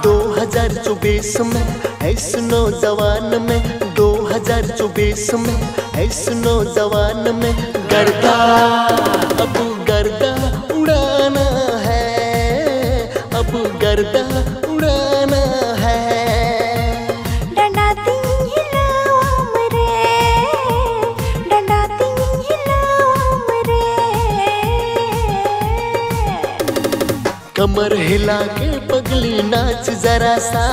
2024 में ऐस नौजवान में 2024 में ऐस नौजवान में गर्दा, अब गर्दा उड़ाना है, अब गर्दा कमर हिला के पगली नाच जरा सा।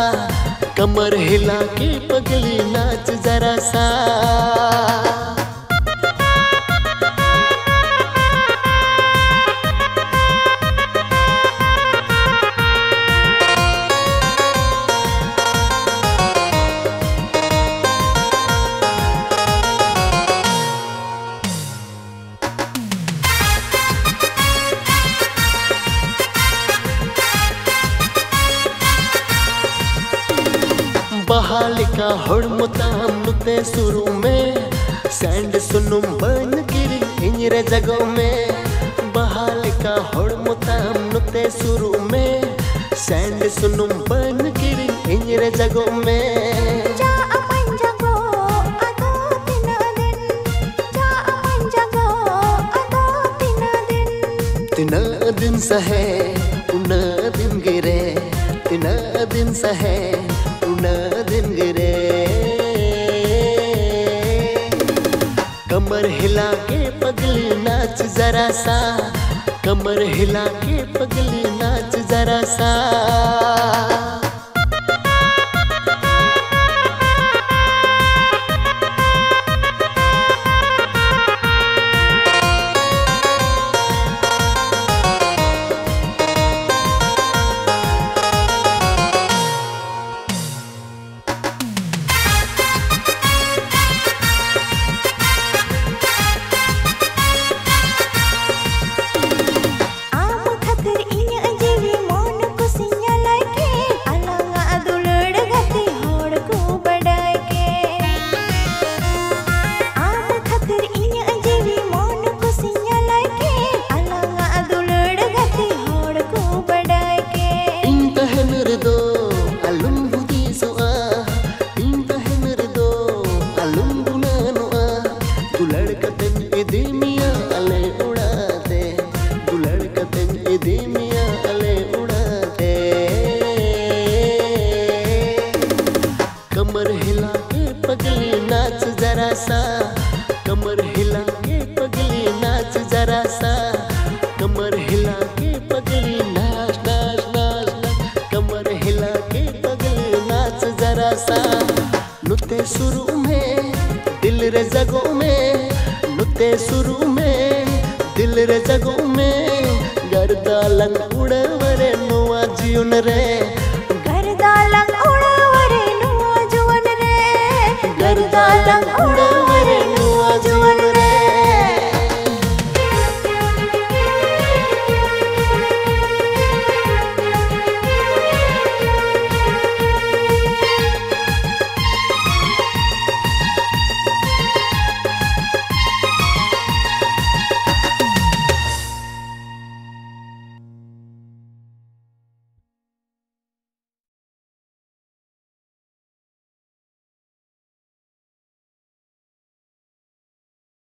कमर हिला के पगली नाच जरा सा। ಬಹಾಲಿಕ ಹೊಡ್ಮುತ್ತೆ ಶುರು ಮೇ ಸ್ಯಾಂಡ್ ಸುನ್ನು ಬನ್ ಕಿರಿ ಇಂಜಿರ ಜಗೋ ಮೇ ಬಹಾಲಿಕ ಹೊಡ್ಮುತ್ತೆ ಶುರು ಮೇ ಸ್ಯಾಂಡ್ ಸುನ್ನು ಬನ್ ಕಿರಿ ಇಂಜಿರ ಜಗೋ ಮೇ जा अपन जगो अदो तिना दिन जा अपन जगो अदो तिना दिन तिना दिन सहे कमर हिला के पगली नाच जरा सा। कमर हिला के पगली नाच जरा सा। कमर हिला के पगली नाच जरा सा कमर हिला के पगली नाच जरा सा कमर हिला के पगली नाच नाच नाच कमर हिला के पगली नाच जरा सा नुते शुरू में, दिल रे जगों में। नुते शुरू में, दिल रे जगों में। गर्दालन उड़वरे नुआ जीवन रे। गर्दालन उड़ sa lang udah